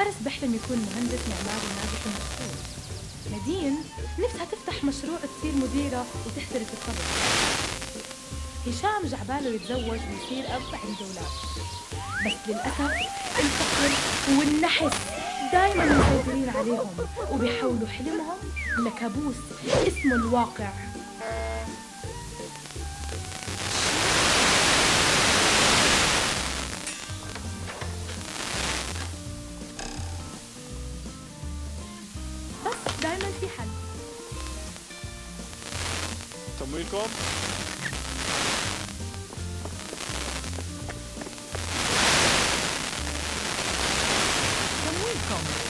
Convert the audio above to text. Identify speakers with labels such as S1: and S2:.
S1: فارس بحلم يكون مهندس معماري ناجح ومشهور نادين نفسها تفتح مشروع تصير مديرة وتحترف الطبخ هشام جعباله يتزوج ويصير أب عنده أولاد بس للأسف الفقر والنحس دايما مسيطرين عليهم وبيحولوا حلمهم لكابوس اسمه الواقع. muy con.
S2: Come,